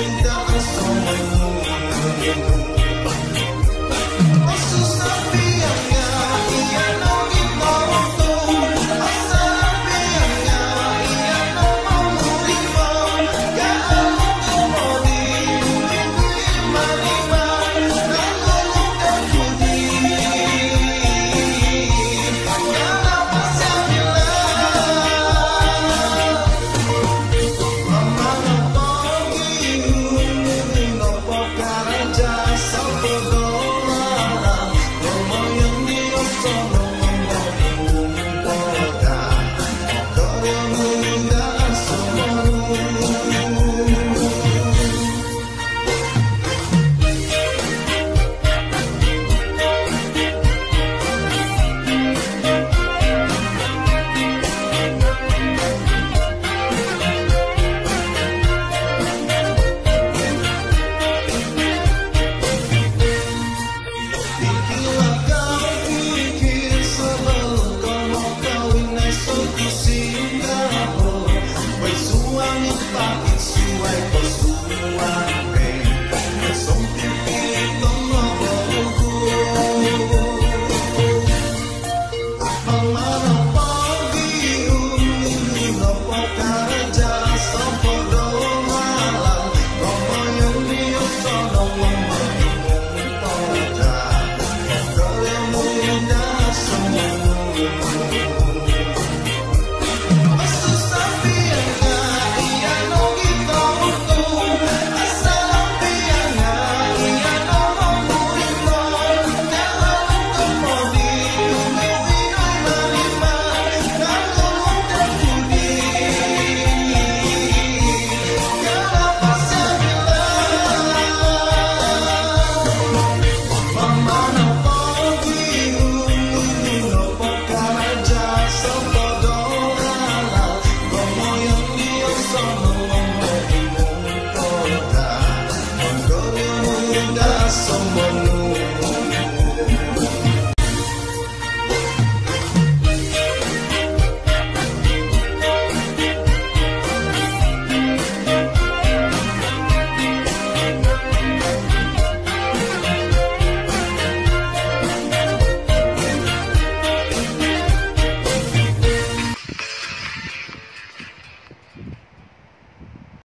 Ainda há só mais Don't indah someone?